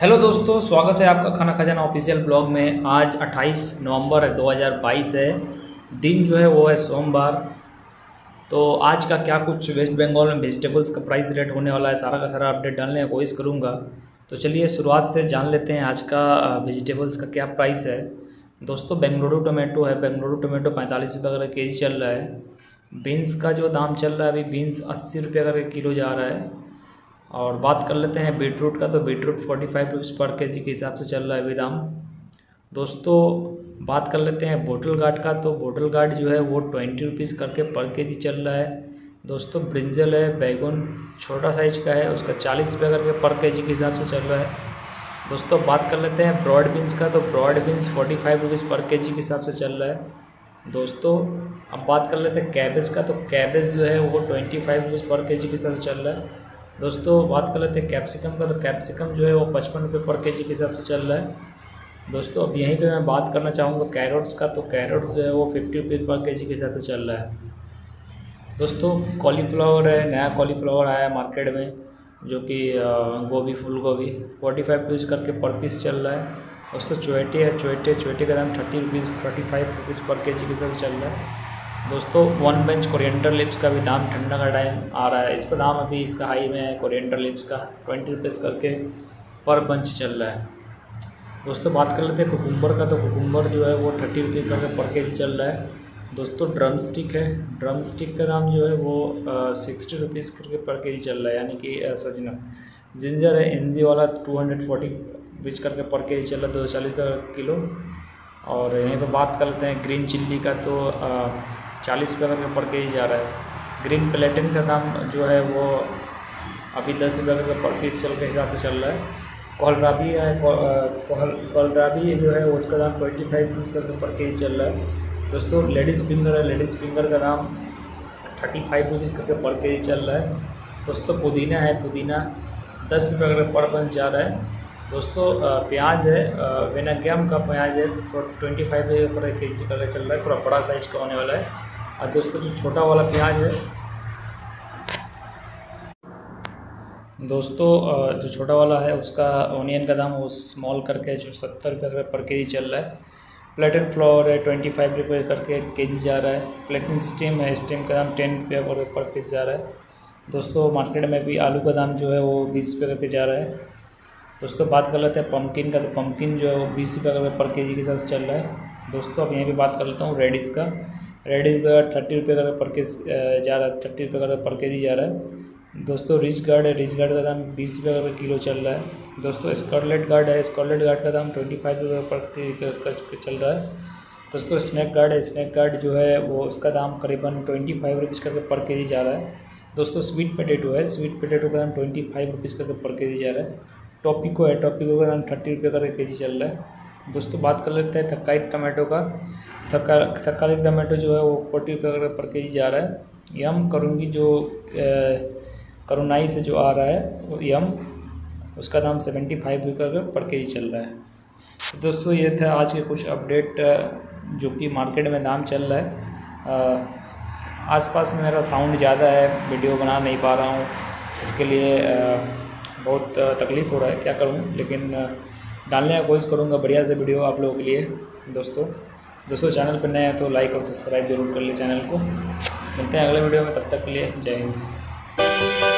Hello दोस्तों, स्वागत है आपका खाना खजाना ऑफिशियल ब्लॉग में। आज 28 नवंबर 2022 है। दिन जो है वो है सोमवार। तो आज का क्या कुछ वेस्ट बंगाल में वेजिटेबल्स का प्राइस रेट होने वाला है, सारा का सारा अपडेट डालने की कोशिश करूँगा। तो चलिए शुरुआत से जान लेते हैं आज का वेजिटेबल्स का क्या प्राइस है। दोस्तों बेंगलुरु टोमेटो है बेंगलुरु टोमेटो पैंतालीस रुपये करके के जी चल रहा है। बीन्स का जो दाम चल रहा है अभी बीन्स अस्सी रुपये करके किलो जा रहा है। और बात कर लेते हैं बीटरूट का तो बीटरूट फोर्टी फाइव रुपीज़ पर के जी के हिसाब से चल रहा है अभी दाम। दोस्तों, बात कर लेते हैं बोटल गार्ड का तो बोटल गार्ड जो है वो ट्वेंटी रुपीज़ करके पर के जी चल रहा है। दोस्तों, ब्रिंजल है, बैगन छोटा साइज़ का है, उसका चालीस रुपये करके पर के जी के हिसाब से चल रहा है। दोस्तों, बात कर लेते हैं ब्रॉड बीन्स का तो broad beans forty five rupees पर के जी के हिसाब से चल रहा है। दोस्तों, अब बात कर लेते हैं कैबेज का तो कैबेज जो है वो ट्वेंटी फाइव रुपीज़ पर के जी के हिसाब से चल रहा है। दोस्तों, बात कर लेते हैं कैप्सिकम का। तो कैप्सिकम जो है वो पचपन रुपये पर के जी के हिसाब से चल रहा है। दोस्तों, अब यहीं पे मैं बात करना चाहूँगा कैरोट्स का। तो कैरोट्स जो है वो फिफ्टी रुपीज़ पर के जी के हिसाब से चल रहा है। दोस्तों कॉलीफ्लावर है, नया कॉलीफ्लावर आया है मार्केट में, जो कि गोभी फूल गोभी फोर्टी फाइव रुपीज़ करके पर पीस चल रहा है। दोस्तों चोटी है चोटे चोटे का दाम thirty rupees forty five rupees पर के जी के हिसाब से चल रहा है। दोस्तों वन बेंच कोरिएंडर लिप्स का भी दाम ठंडा का टाइम आ रहा है। इसका दाम अभी इसका हाई में है कोरिएंडर लिप्स का ट्वेंटी रुपीज़ करके पर बंच चल रहा है। दोस्तों, बात कर लेते हैं कुकुम्बर का। तो कुकुम्बर जो है, वो थर्टी रुपीज़ करके पर के जी चल रहा है। दोस्तों ड्रम स्टिक है। ड्रम स्टिक का दाम जो है, वो सिक्सटी रुपीज़ करके पर के जी चल रहा है, यानी कि सजना। जिंजर है एन वाला टू हंड्रेड फोर्टी रुपीज़ करके पर के जी चल रहा है, दो चालीस रुपये किलो। और यहीं पर बात कर लेते हैं ग्रीन चिल्ली का। तो चालीस रुपये करके पर के जी जा रहा है। ग्रीन प्लेटिन का दाम जो है वो अभी दस रुपये करके पर पीस चल के हिसाब से चल रहा है। कोलराबी है कोलराबी जो है उसका दाम ट्वेंटी फाइव करके पर के जी चल रहा है। दोस्तों, लेडीज़ फिंगर है, लेडीज़ फिंगर का दाम थर्टी फाइव रुपीज़ करके पर के जी चल रहा है। दोस्तों, पुदीना है, पुदीना दस रुपये करके पर बंच जा रहा है। दोस्तों प्याज है वेनाग्याम का प्याज है ट्वेंटी फाइव पर के जी का चल रहा है। थोड़ा बड़ा साइज़ का होने वाला है। और दोस्तों, जो छोटा वाला प्याज है। दोस्तों जो छोटा वाला है, उसका ऑनियन का दाम वो स्मॉल करके जो सत्तर रुपये पर के जी चल रहा है। प्लेटिन फ्लोर है ट्वेंटी फाइव रुपये करके के जी जा रहा है। प्लेटिन स्टीम है स्टीम का दाम टेन रुपये पर पर पीस जा रहा है। दोस्तों मार्केट में भी आलू का दाम जो है, वो बीस रुपये करके जा रहा है। दोस्तों, बात कर लेते हैं पम्पकिन का। तो पम्पकिन जो है, वो बीस रुपये पर के जी के साथ चल रहा है। दोस्तों, अब यहीं पे बात कर लेता हूँ रेडिस का। रेडिस का थर्टी रुपये का पर के जा रहा है, थर्टी रुपये का पर के जी जा रहा है। दोस्तों, रिच गार्ड है, रिच गार्ड का दाम बीस रुपये का किलो चल रहा है। दोस्तों स्कॉटलेट गार्ड है स्कॉटलेट गार्ड का दाम ट्वेंटी फाइव रुपये पर चल रहा है। दोस्तों, स्नैक गार्ड है, स्नैक गार्ड जो है, वो उसका दाम करीबन ट्वेंटी फाइव रुपीज़ करके पर के जी जा रहा है। दोस्तों, स्वीट पोटैटो है, स्वीट पोटैटो का दाम ट्वेंटी फाइव रुपीज़ करके पर के जी जा रहा है। टॉपिको है, टॉपिको का दाम थर्टी रुपये करके के जी चल रहा है। दोस्तों, बात कर लेते हैं थकाइट टमाटो का। थका थकाली टमाटो जो है वो फोर्टी रुपये पर के जी जा रहा है। यम करूँगी जो करुणाई से जो आ रहा है यम उसका दाम सेवेंटी फाइव रुपये पर के जी चल रहा है। तो दोस्तों, ये था आज के कुछ अपडेट जो कि मार्केट में दाम चल रहा है। आसपास में मेरा साउंड ज़्यादा है, वीडियो बना नहीं पा रहा हूँ। इसके लिए बहुत तकलीफ़ हो रहा है, क्या करूँ? लेकिन डालने का कोशिश करूँगा, बढ़िया से वीडियो आप लोगों के लिए। दोस्तों दोस्तों, चैनल पर नए हैं तो लाइक और सब्सक्राइब ज़रूर कर ले चैनल को। मिलते हैं अगले वीडियो में, तब तक के लिए जय हिंद।